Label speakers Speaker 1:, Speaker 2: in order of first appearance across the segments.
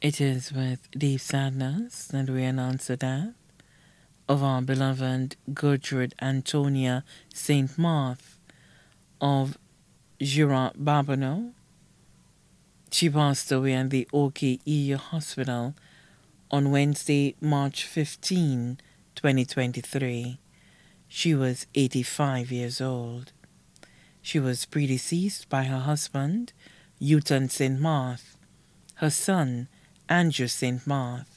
Speaker 1: It is with deep sadness that we announce the death of our beloved Gertrude Antonia St. Marthe of Jura Babonneau. She passed away at the OKEU Hospital on Wednesday, March 15, 2023. She was 85 years old. She was predeceased by her husband, Uton St. Marthe, her son, Andrew St. Marthe.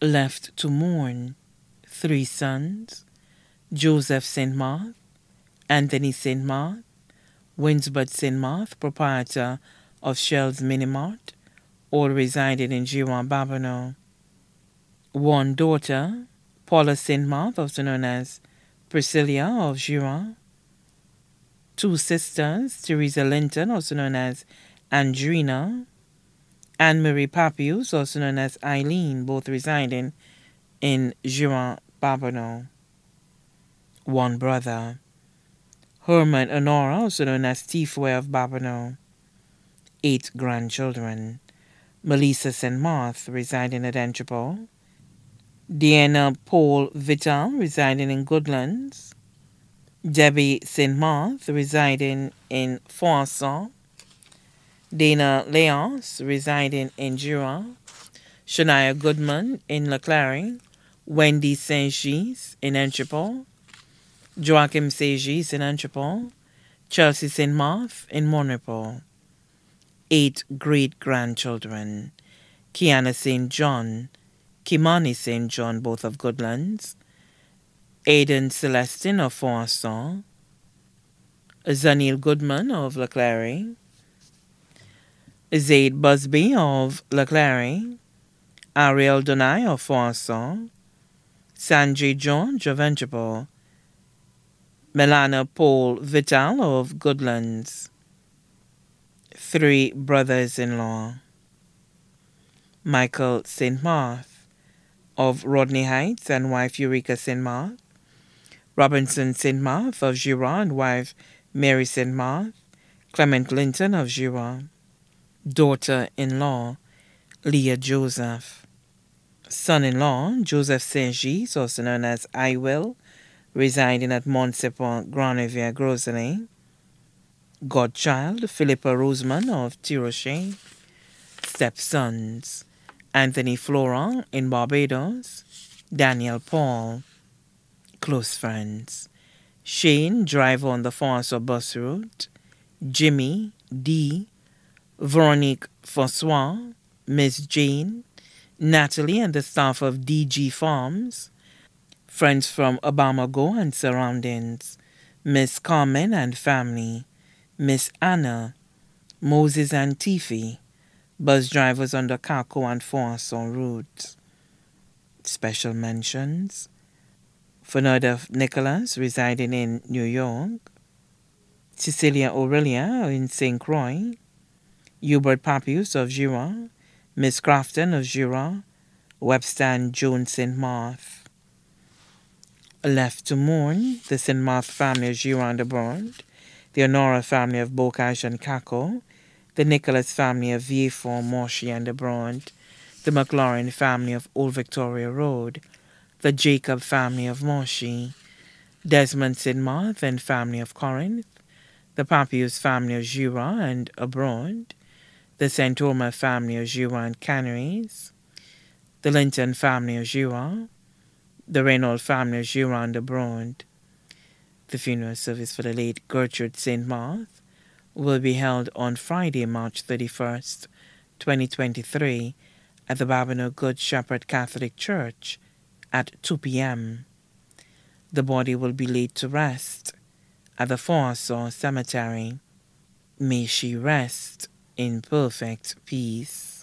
Speaker 1: Left to mourn, three sons, Joseph St. Marthe, Anthony St. Marthe, Winsbert St. Marthe, proprietor of Shell's Minimart, all resided in Giron Babonneau. One daughter, Paula St. Marthe, also known as Priscilla of Giron. Two sisters, Teresa Linton, also known as Andrina, Anne Marie Papius, also known as Eileen, both residing in Giron Babonneau. One brother, Herman Honora, also known as Tifway of Babonneau. Eight grandchildren, Melissa St. Marthe, residing at Entrepot. Diana Paul Vital, residing in Goodlands. Debbie St. Marthe, residing in Foisson. Dana Leonce, residing in Jura. Shania Goodman in Leclerc. Wendy Saint Gis in Entrepot. Joachim Saint Gis in Entrepot. Chelsea St. Marthe in Monrepos. Eight great grandchildren. Kiana St. John, Kimani St. John, both of Goodlands. Aidan Celestin of Foisson. Zanil Goodman of Leclerc. Zaid Busby of Leclerc, Ariel Donai of Foisson, Sanjay George of Entrepot, Melana Paul Vital of Goodlands, three brothers-in-law, Michael St. Marthe of Rodney Heights and wife Eureka St. Marthe, Robinson St. Marthe of Giron and wife Mary St. Marthe, Clement Linton of Giron daughter-in-law, Leah Joseph. Son-in-law, Joseph Saint-Gis, also known as I Will, residing at Montsepan, Grand Riviere, Godchild, Philippa Roseman of Tiroche. Stepsons, Anthony Florent in Barbados. Daniel Paul. Close friends. Shane, driver on the Forest bus route. Jimmy, D, Veronique Francois, Miss Jane, Natalie and the staff of DG Farms, friends from Obamago and surroundings, Miss Carmen and family, Miss Anna, Moses and Tiffy, bus drivers on the Kako and Foisson routes. Special mentions Fernanda Nicholas, residing in New York, Cecilia Aurelia in St. Croix, Hubert Papius of Giron, Miss Crafton of Giron, Webster and Joan St. Marthe. Left to mourn, the St. Marthe family of Giron de Bond, the Honora family of Bocage and Caco, the Nicholas family of Vieux-Fort, Morshy and de Brond, the McLaurin family of Old Victoria Road, the Jacob family of Morshy, Desmond St. Marthe and family of Corinth, the Papius family of Jura and abroad, the St. Omer family of Jura and Canaries, the Linton family of Jura, the Reynolds family of Jura de abroad. The funeral service for the late Gertrude St. Marthe will be held on Friday, March 31st, 2023, at the Babonneau Good Shepherd Catholic Church at 2 p.m. The body will be laid to rest at the Foisson Cemetery. May she rest in perfect peace.